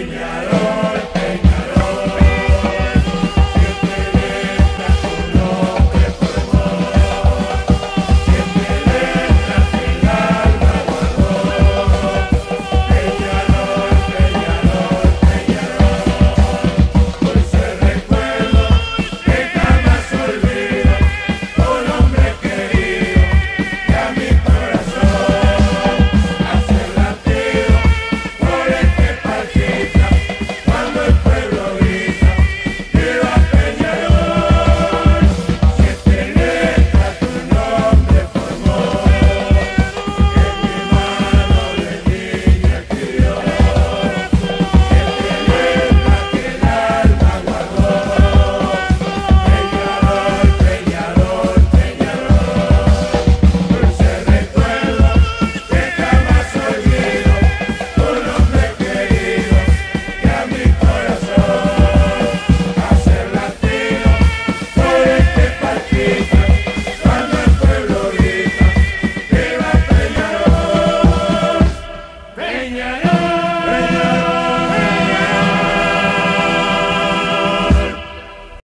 peñarol.